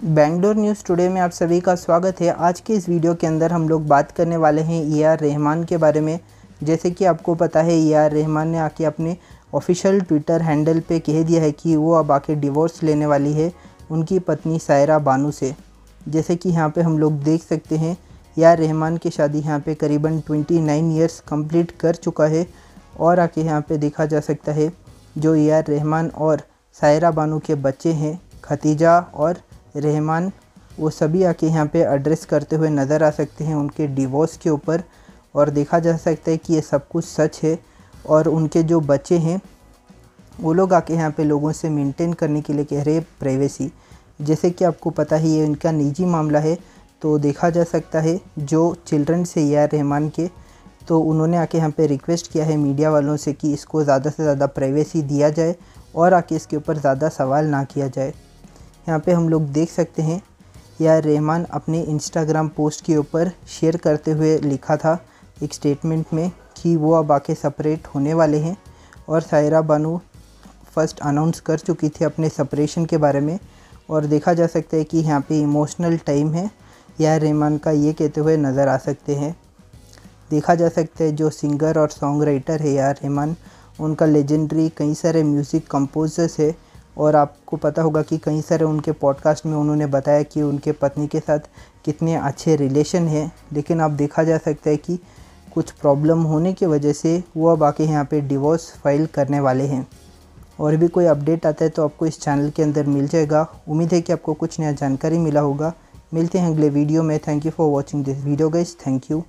Bangalore news today में आप सभी का स्वागत है। आज के इस वीडियो के अंदर हम लोग बात करने वाले हैं ए आर रहमान के बारे में। जैसे कि आपको पता है, ए आर रहमान ने आके अपने ऑफिशियल ट्विटर हैंडल पे कह दिया है कि वो अब आके डिवोर्स लेने वाली है उनकी पत्नी सायरा बानू से। जैसे कि यहाँ पे हम लोग देख सकते हैं, ए आर रहमान की शादी यहाँ पे करीबन 29 ईयर्स कंप्लीट कर चुका है और आके यहाँ पे देखा जा सकता है, जो ए आर रहमान और सायरा बानू के बच्चे हैं, खतीजा और रहमान, वो सभी आके यहाँ पे एड्रेस करते हुए नज़र आ सकते हैं उनके डिवोर्स के ऊपर और देखा जा सकता है कि ये सब कुछ सच है और उनके जो बच्चे हैं, वो लोग आके यहाँ पे लोगों से मेंटेन करने के लिए कह रहे हैं प्राइवेसी जैसे कि आपको पता ही ये इनका निजी मामला है तो देखा जा सकता है जो चिल्ड्रन से या रहमान के तो उन्होंने आके यहाँ पे रिक्वेस्ट किया है मीडिया वालों से कि इसको ज़्यादा से ज़्यादा प्राइवेसी दिया जाए और आके इसके ऊपर ज़्यादा सवाल ना किया जाए। यहाँ पे हम लोग देख सकते हैं, या रहमान अपने इंस्टाग्राम पोस्ट के ऊपर शेयर करते हुए लिखा था एक स्टेटमेंट में कि वो अब आके सेपरेट होने वाले हैं और सायरा बानू फ़र्स्ट अनाउंस कर चुकी थी अपने सेपरेशन के बारे में और देखा जा सकता है कि यहाँ पे इमोशनल टाइम है, या रहमान का ये कहते हुए नज़र आ सकते हैं। देखा जा सकता है जो सिंगर और सॉन्ग राइटर है यार रहमान, उनका लेजेंडरी कई सारे म्यूज़िक कंपोजर्स है और आपको पता होगा कि कई सारे उनके पॉडकास्ट में उन्होंने बताया कि उनके पत्नी के साथ कितने अच्छे रिलेशन हैं। लेकिन आप देखा जा सकता है कि कुछ प्रॉब्लम होने की वजह से वो अब आके यहाँ पे डिवोर्स फ़ाइल करने वाले हैं। और भी कोई अपडेट आता है तो आपको इस चैनल के अंदर मिल जाएगा। उम्मीद है कि आपको कुछ नया जानकारी मिला होगा। मिलते हैं अगले वीडियो में। Thank you for watching this video guys thank you